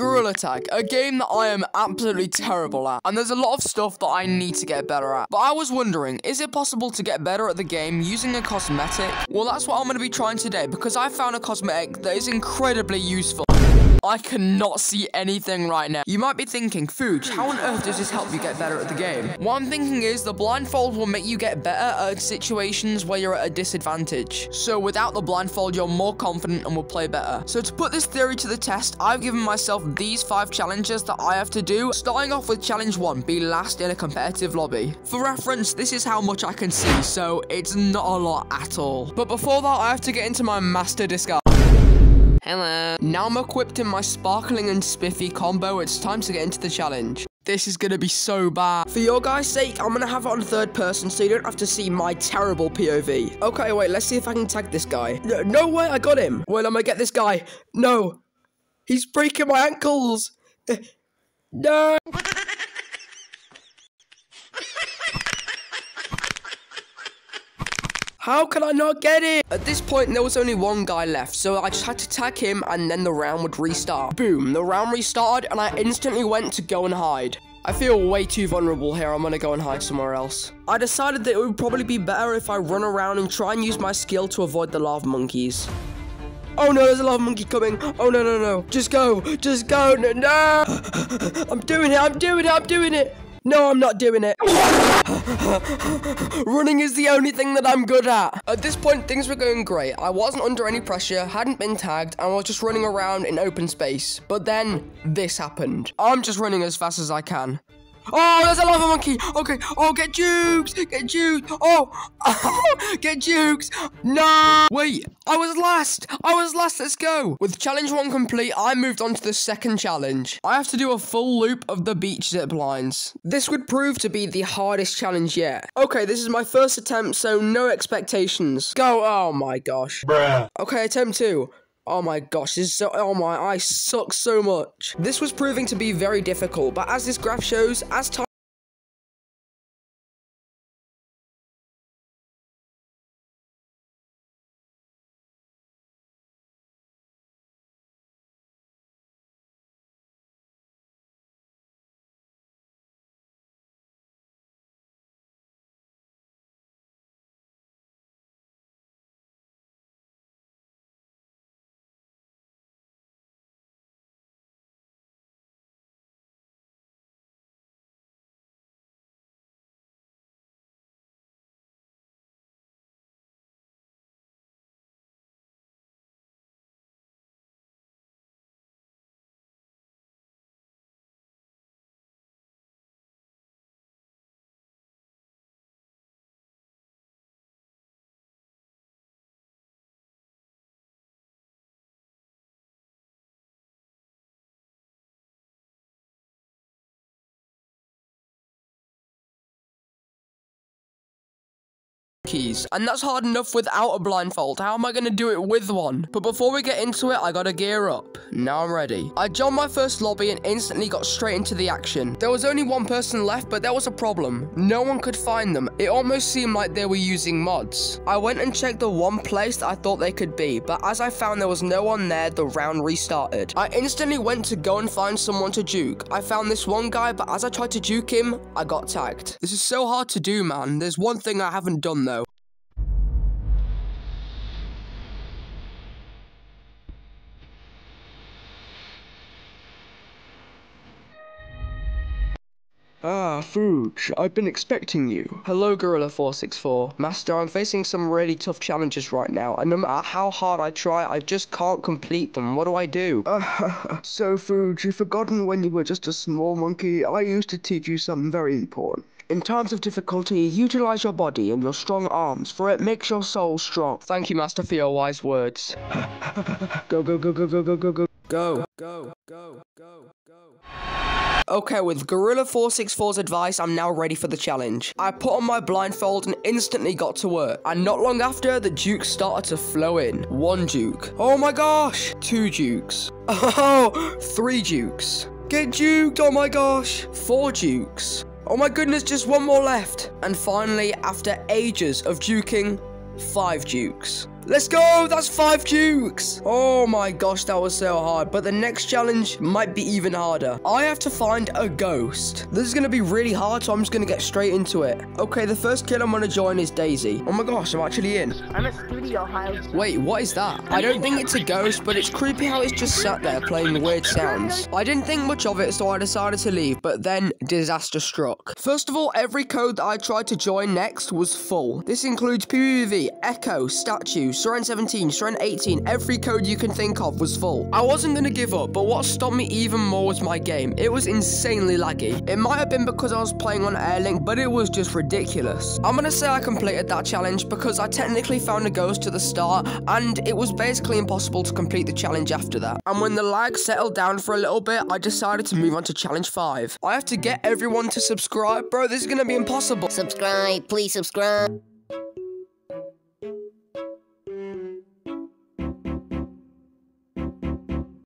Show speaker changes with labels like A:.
A: Gorilla Tag, a game that I am absolutely terrible at, and there's a lot of stuff that I need to get better at. But I was wondering, is it possible to get better at the game using a cosmetic? Well, that's what I'm going to be trying today, because I found a cosmetic that is incredibly useful. I cannot see anything right now. You might be thinking, Fooj, how on earth does this help you get better at the game? What I'm thinking is the blindfold will make you get better at situations where you're at a disadvantage. So without the blindfold, you're more confident and will play better. So to put this theory to the test, I've given myself these five challenges that I have to do. Starting off with challenge one, be last in a competitive lobby. For reference, this is how much I can see, so it's not a lot at all. But before that, I have to get into my master disguise.
B: Hello.
A: Now I'm equipped in my sparkling and spiffy combo, it's time to get into the challenge. This is gonna be so bad. For your guys' sake, I'm gonna have it on third person so you don't have to see my terrible POV. Okay, wait, let's see if I can tag this guy. No, no way, I got him. Wait, I'm gonna get this guy. No. He's breaking my ankles. No. How can I not get it? At this point, there was only one guy left, so I just had to tag him and then the round would restart. Boom, the round restarted and I instantly went to go and hide. I feel way too vulnerable here, I'm gonna go and hide somewhere else. I decided that it would probably be better if I run around and try and use my skill to avoid the lava monkeys. Oh no, there's a lava monkey coming. Oh no, no, no. Just go. Just go. No, no. I'm doing it. I'm doing it. I'm doing it. No, I'm not doing it. Running is the only thing that I'm good at. At this point, things were going great. I wasn't under any pressure, hadn't been tagged, and was just running around in open space. But then, this happened. I'm just running as fast as I can. Oh, there's a lava monkey. Okay. Oh, get jukes. Get jukes. Oh, get jukes. No. Wait, I was last. I was last. Let's go. With challenge one complete, I moved on to the second challenge. I have to do a full loop of the beach zip lines. This would prove to be the hardest challenge yet. Okay, this is my first attempt, so no expectations. Go. Oh my gosh.
C: Bruh.
A: Okay, attempt two. Oh my gosh, this is so- oh my, I suck so much. This was proving to be very difficult, but as this graph shows, as time keys, and that's hard enough without a blindfold. How am I gonna do it with one? But before we get into it, I gotta gear up. Now I'm ready. I joined my first lobby and instantly got straight into the action. There was only one person left, but there was a problem. No one could find them. It almost seemed like they were using mods. I went and checked the one place that I thought they could be, but as I found there was no one there, the round restarted. I instantly went to go and find someone to juke. I found this one guy, but as I tried to juke him, I got tagged. This is so hard to do, man. There's one thing I haven't done though.
D: Ah, Fooj, I've been expecting you.
A: Hello, Gorilla464. Master, I'm facing some really tough challenges right now, and no matter how hard I try, I just can't complete them. What do I do?
D: So Fooj, you've forgotten when you were just a small monkey, I used to teach you something very important.
A: In times of difficulty, utilize your body and your strong arms, for it makes your soul strong. Thank you, Master, for your wise words.
D: Go, go, go, go, go, go, go, go.
A: Go, go, go, go, go. Okay, with Gorilla 464's advice, I'm now ready for the challenge. I put on my blindfold and instantly got to work. And not long after, the jukes started to flow in. One juke. Oh my gosh! Two jukes. Oh, three jukes. Get juked, oh my gosh. Four jukes. Oh my goodness, just one more left. And finally, after ages of juking, five jukes. Let's go. That's five cukes. Oh my gosh, that was so hard. But the next challenge might be even harder. I have to find a ghost. This is going to be really hard, so I'm just going to get straight into it. Okay, the first kid I'm going to join is Daisy. Oh my gosh, I'm actually in.
C: I'm a studio house.
A: Wait, what is that? I don't think it's a ghost, but it's creepy how it's just sat there playing weird sounds. I didn't think much of it, so I decided to leave, but then disaster struck. First of all, every code that I tried to join next was full. This includes PvV, Echo, Statue, Soren 17, Soren 18, every code you can think of was full. I wasn't gonna give up, but what stopped me even more was my game. It was insanely laggy. It might have been because I was playing on Airlink, but it was just ridiculous. I'm gonna say I completed that challenge because I technically found a ghost to the start, and it was basically impossible to complete the challenge after that. And when the lag settled down for a little bit, I decided to move on to challenge 5. I have to get everyone to subscribe, bro, this is gonna be impossible.
B: Subscribe, please subscribe.